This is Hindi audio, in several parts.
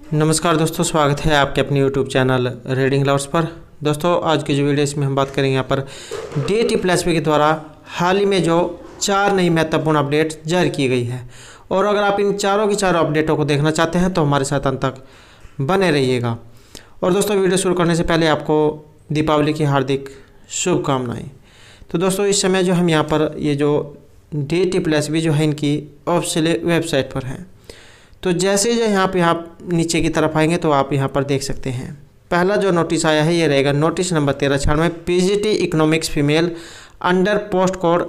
नमस्कार दोस्तों, स्वागत है आपके अपने यूट्यूब चैनल रीडिंग लवर्स पर। दोस्तों, आज की जो वीडियो इसमें हम बात करेंगे यहाँ पर डी टी प्लस के द्वारा हाल ही में जो चार नई महत्वपूर्ण अपडेट जारी की गई है। और अगर आप इन चारों की चारों अपडेटों को देखना चाहते हैं तो हमारे साथ अंत तक बने रहिएगा। और दोस्तों, वीडियो शुरू करने से पहले आपको दीपावली की हार्दिक शुभकामनाएँ। तो दोस्तों, इस समय जो हम यहाँ पर ये जो डी टी प्लस जो है, इनकी ऑफिशियल वेबसाइट पर हैं। तो जैसे जो यहाँ पे आप नीचे की तरफ़ आएँगे तो आप यहाँ पर देख सकते हैं। पहला जो नोटिस आया है, ये रहेगा नोटिस नंबर तेरह छियानवे PGT economics female under post code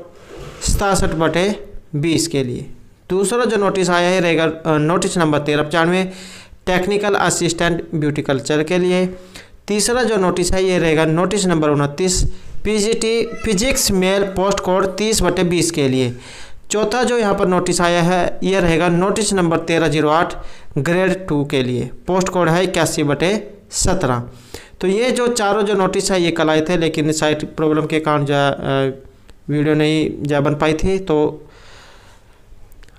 सतासठ बटे बीस के लिए। दूसरा जो नोटिस आया है, रहेगा नोटिस नंबर तेरह पचानवे, टेक्निकल असिस्टेंट ब्यूटी कल्चर के लिए। तीसरा जो नोटिस है, ये रहेगा नोटिस नंबर उनतीस PGT physics male post code तीस बटे बीस के लिए। चौथा जो यहाँ पर नोटिस आया है यह रहेगा नोटिस नंबर तेरह ज़ीरो आठ ग्रेड टू के लिए। पोस्ट कोड है इक्यासी बटे सत्रह। तो ये जो चारों जो नोटिस है, ये कल आए थे, लेकिन साइट प्रॉब्लम के कारण जो वीडियो नहीं जा बन पाई थी। तो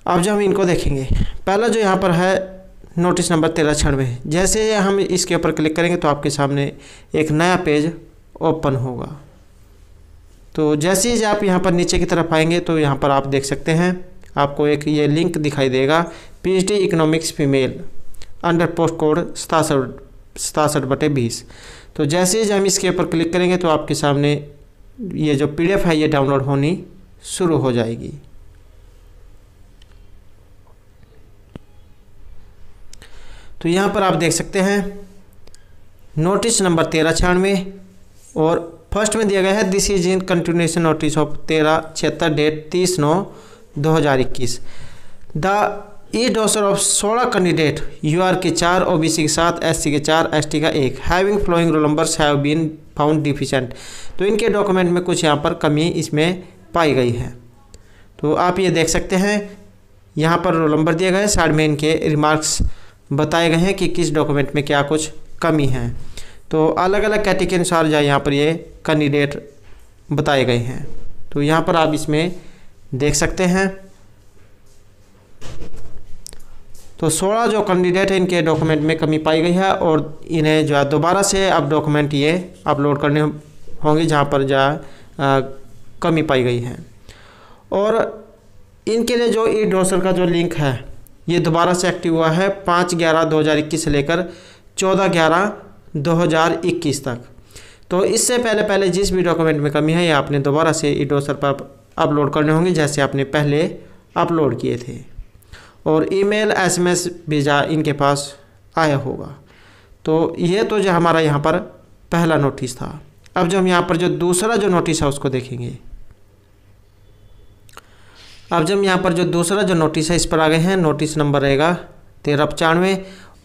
अब जो हम इनको देखेंगे। पहला जो यहाँ पर है नोटिस नंबर तेरह छियानवे। जैसे हम इसके ऊपर क्लिक करेंगे तो आपके सामने एक नया पेज ओपन होगा। तो जैसे ही आप यहाँ पर नीचे की तरफ़ आएँगे तो यहाँ पर आप देख सकते हैं, आपको एक ये लिंक दिखाई देगा P H D economics female under post code सतासठ सतासठ बटे बीस। तो जैसे ही हम इसके ऊपर क्लिक करेंगे तो आपके सामने ये जो पीडीएफ है ये डाउनलोड होनी शुरू हो जाएगी। तो यहाँ पर आप देख सकते हैं नोटिस नंबर तेरह छियानवे और फ़र्स्ट में दिया गया है this is in continuation notice of तेरह छिहत्तर डेट तीस नौ दो हज़ार इक्कीस। द ई डोसर ऑफ़ सोलह कैंडिडेट, यू आर के चार, ओ बी सी के साथ एस सी के चार, एस टी का एक। Having following roll numbers have been found deficient तो इनके डॉक्यूमेंट में कुछ यहाँ पर कमी इसमें पाई गई है। तो आप ये देख सकते हैं, यहाँ पर रोल नंबर दिए गए साइड में इनके रिमार्क्स बताए गए हैं कि किस डॉक्यूमेंट में क्या कुछ कमी है। तो अलग अलग कैटेगरी के अनुसार जो यहाँ पर ये कैंडिडेट बताए गए हैं। तो यहाँ पर आप इसमें देख सकते हैं। तो 16 जो कैंडिडेट हैं, इनके डॉक्यूमेंट में कमी पाई गई है और इन्हें जो है दोबारा से अब डॉक्यूमेंट ये अपलोड करने होंगे जहाँ पर जो कमी पाई गई है। और इनके लिए जो ई डोसर का जो लिंक है, ये दोबारा से एक्टिव हुआ है पाँच ग्यारह दो हज़ार इक्कीस से लेकर चौदह ग्यारह 2021 तक। तो इससे पहले पहले जिस भी डॉक्यूमेंट में कमी है, ये आपने दोबारा से ई डोसर पर अपलोड करने होंगे, जैसे आपने पहले अपलोड किए थे। और ईमेल एसएमएस भेजा इनके पास आया होगा। तो ये तो जो हमारा यहाँ पर पहला नोटिस था। अब जो हम यहाँ पर जो दूसरा जो नोटिस है, उसको देखेंगे। अब जब यहाँ पर जो दूसरा जो नोटिस है, इस पर आ गए हैं। नोटिस नंबर रहेगा तेरह पचानवे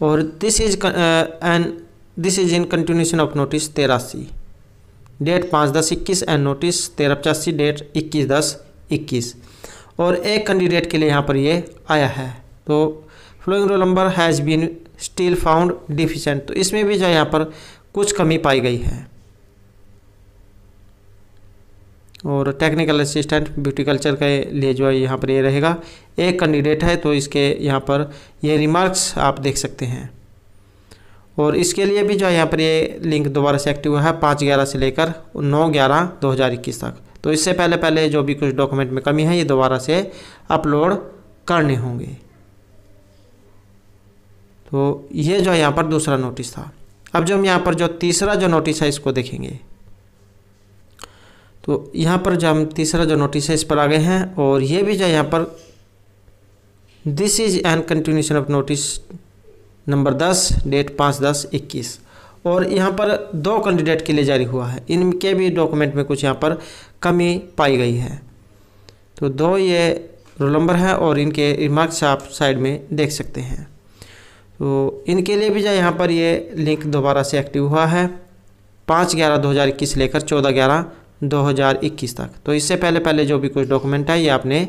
और this is an this is in continuation of notice तेरासी। डेट पाँच दस इक्कीस एंड नोटिस तेरह पचासी डेट इक्कीस दस इक्कीस। और एक कैंडिडेट के लिए यहाँ पर ये आया है। तो following roll number has been still found deficient तो इसमें भी जो है यहाँ पर कुछ कमी पाई गई है। और टेक्निकल असिस्टेंट ब्यूटी कल्चर के लिए जो है यहाँ पर ये रहेगा। एक कैंडिडेट है तो इसके यहाँ पर ये रिमार्क्स आप देख सकते हैं। और इसके लिए भी जो है यहाँ पर ये लिंक दोबारा से एक्टिव हुआ है पाँच ग्यारह से लेकर नौ ग्यारह दो हज़ार इक्कीस तक। तो इससे पहले पहले जो भी कुछ डॉक्यूमेंट में कमी है, ये दोबारा से अपलोड करने होंगे। तो ये जो है यहाँ पर दूसरा नोटिस था। अब जो हम यहाँ पर जो तीसरा जो नोटिस है, इसको देखेंगे। तो यहाँ पर जो हम तीसरा जो नोटिस है, इस पर आ गए हैं और ये भी जो यहाँ पर this is an continuation of notice number दस, डेट पाँच, दस, इक्कीस। और यहाँ पर दो कैंडिडेट के लिए जारी हुआ है। इनके भी डॉक्यूमेंट में कुछ यहाँ पर कमी पाई गई है। तो दो ये रोल नंबर है और इनके रिमार्क्स आप साइड में देख सकते हैं। तो इनके लिए भी जो यहाँ पर ये लिंक दोबारा से एक्टिव हुआ है, पाँच ग्यारह दो हज़ार इक्कीस लेकर चौदह ग्यारह दो हज़ार इक्कीस तक। तो इससे पहले पहले जो भी कुछ डॉक्यूमेंट है, ये आपने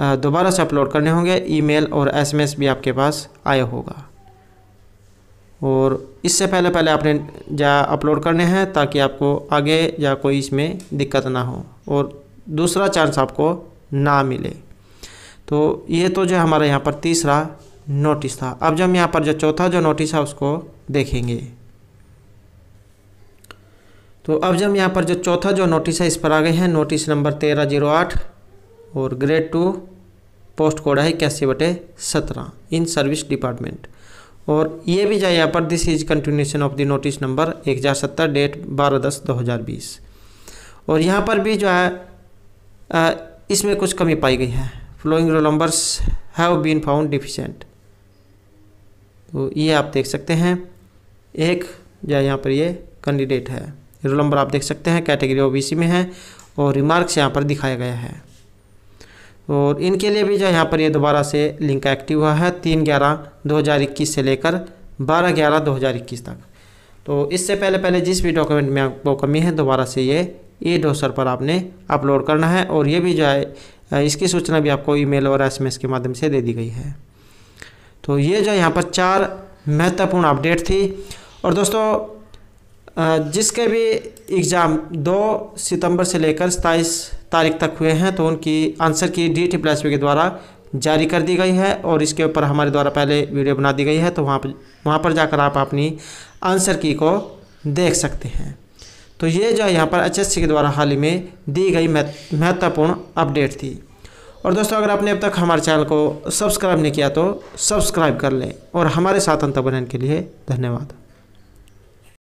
दोबारा से अपलोड करने होंगे। ईमेल और एसएमएस भी आपके पास आया होगा। और इससे पहले पहले आपने जा अपलोड करने हैं ताकि आपको आगे या कोई इसमें दिक्कत ना हो और दूसरा चांस आपको ना मिले। तो ये तो जो हमारा यहाँ पर तीसरा नोटिस था। अब जब यहाँ पर जो चौथा जो नोटिस है उसको देखेंगे। तो अब जब यहाँ पर जो चौथा जो नोटिस है इस पर आ गए हैं नोटिस नंबर तेरह ज़ीरो आठ और ग्रेड टू पोस्ट कोड है इक्यासी बटे सत्रह इन सर्विस डिपार्टमेंट और ये भी यहाँ पर this is continuation of the notice number एक हज़ार सत्तर डेट बारह दस दो हज़ार बीस। और यहाँ पर भी जो है इसमें कुछ कमी पाई गई है। Following roll numbers have been found deficient तो ये आप देख सकते हैं, एक या यहाँ पर ये कैंडिडेट है। रोल नंबर आप देख सकते हैं कैटेगरी ओबीसी में है, और रिमार्क्स यहाँ पर दिखाया गया है। और इनके लिए भी जो यहाँ पर ये दोबारा से लिंक एक्टिव हुआ है तीन ग्यारह दो हज़ार इक्कीस से लेकर बारह ग्यारह दो हज़ार इक्कीस तक। तो इससे पहले पहले जिस भी डॉक्यूमेंट में आपको कमी है, दोबारा से ये ई डोसर पर आपने अपलोड करना है और ये भी जो है इसकी सूचना भी आपको ईमेल और एसएमएस के माध्यम से दे दी गई है। तो ये जो यहाँ पर चार महत्वपूर्ण अपडेट थी। और दोस्तों जिसके भी एग्ज़ाम दो सितंबर से लेकर सताईस तारीख तक हुए हैं तो उनकी आंसर की डी टी प्लस के द्वारा जारी कर दी गई है और इसके ऊपर हमारे द्वारा पहले वीडियो बना दी गई है तो वहाँ पर वहाँ पर जाकर आप अपनी आंसर की को देख सकते हैं। तो ये जो है, यहाँ पर एच के द्वारा हाल ही में दी गई महत्वपूर्ण अपडेट थी। और दोस्तों, अगर आपने अब तक हमारे चैनल को सब्सक्राइब नहीं किया तो सब्सक्राइब कर लें और हमारे साथ अंत बनने के लिए धन्यवाद।